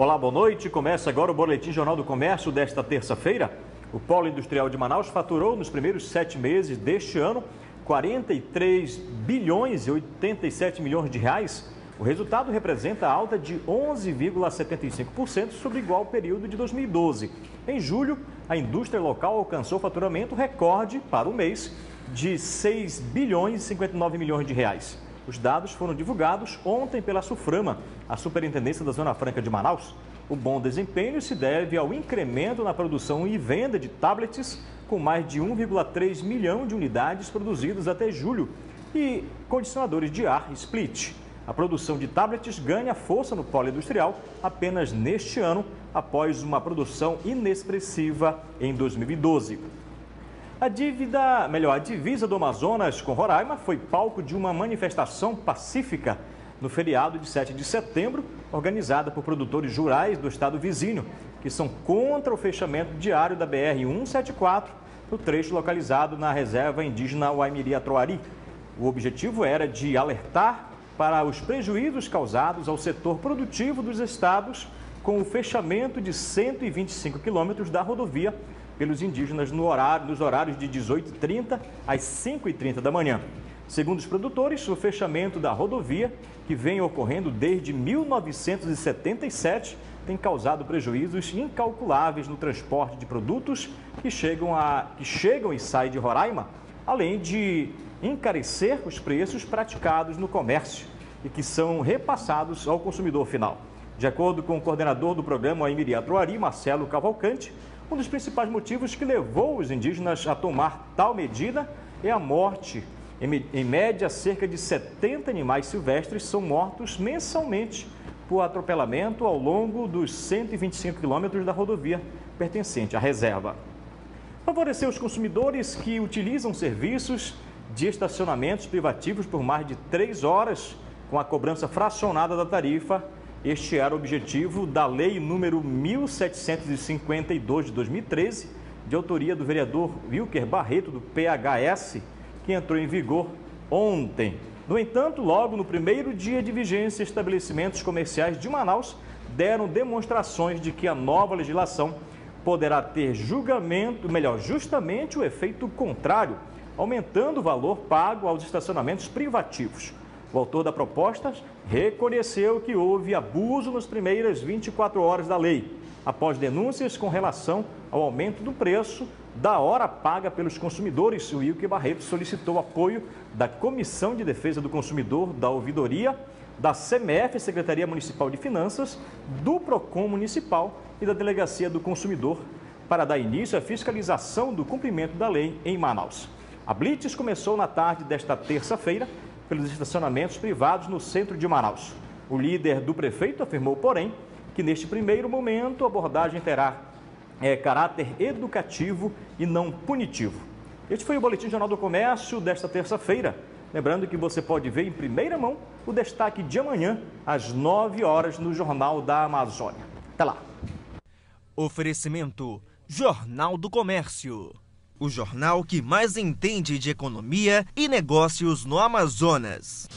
Olá, boa noite. Começa agora o Boletim Jornal do Comércio desta terça-feira. O Polo Industrial de Manaus faturou nos primeiros sete meses deste ano 43 bilhões e 87 milhões de reais. O resultado representa alta de 11,75% sobre igual período de 2012. Em julho, a indústria local alcançou faturamento recorde para o mês de 6 bilhões e 59 milhões de reais. Os dados foram divulgados ontem pela Suframa, a Superintendência da Zona Franca de Manaus. O bom desempenho se deve ao incremento na produção e venda de tablets, com mais de 1,3 milhão de unidades produzidas até julho, e condicionadores de ar split. A produção de tablets ganha força no polo industrial apenas neste ano, após uma produção inexpressiva em 2012. A dívida, melhor, a divisa do Amazonas com Roraima foi palco de uma manifestação pacífica no feriado de 7 de setembro, organizada por produtores rurais do estado vizinho, que são contra o fechamento diário da BR-174 no trecho localizado na reserva indígena Waimiri-Atroari. O objetivo era de alertar para os prejuízos causados ao setor produtivo dos estados com o fechamento de 125 quilômetros da rodovia pelos indígenas no horário, nos horários de 18h30 às 5h30 da manhã. Segundo os produtores, o fechamento da rodovia, que vem ocorrendo desde 1977, tem causado prejuízos incalculáveis no transporte de produtos que chegam, a, que chegam e saem de Roraima, além de encarecer os preços praticados no comércio e que são repassados ao consumidor final. De acordo com o coordenador do programa Aimiri Atroari, Marcelo Cavalcante, um dos principais motivos que levou os indígenas a tomar tal medida é a morte. Em média, cerca de 70 animais silvestres são mortos mensalmente por atropelamento ao longo dos 125 quilômetros da rodovia pertencente à reserva. Favorecer os consumidores que utilizam serviços de estacionamentos privativos por mais de três horas com a cobrança fracionada da tarifa este era o objetivo da Lei número 1752 de 2013, de autoria do vereador Wilker Barreto, do PHS, que entrou em vigor ontem. No entanto, logo no primeiro dia de vigência, estabelecimentos comerciais de Manaus deram demonstrações de que a nova legislação poderá ter julgamento, melhor, justamente o efeito contrário, aumentando o valor pago aos estacionamentos privativos. O autor da proposta reconheceu que houve abuso nas primeiras 24 horas da lei, após denúncias com relação ao aumento do preço da hora paga pelos consumidores. O Wilke Barreto solicitou apoio da Comissão de Defesa do Consumidor, da Ouvidoria, da CMF, Secretaria Municipal de Finanças, do PROCON Municipal e da Delegacia do Consumidor para dar início à fiscalização do cumprimento da lei em Manaus. A Blitz começou na tarde desta terça-feira pelos estacionamentos privados no centro de Manaus. O líder do prefeito afirmou, porém, que neste primeiro momento a abordagem terá é, caráter educativo e não punitivo. Este foi o Boletim Jornal do Comércio desta terça-feira. Lembrando que você pode ver em primeira mão o destaque de amanhã, às 9 horas, no Jornal da Amazônia. Até lá. Oferecimento Jornal do Comércio o jornal que mais entende de economia e negócios no Amazonas.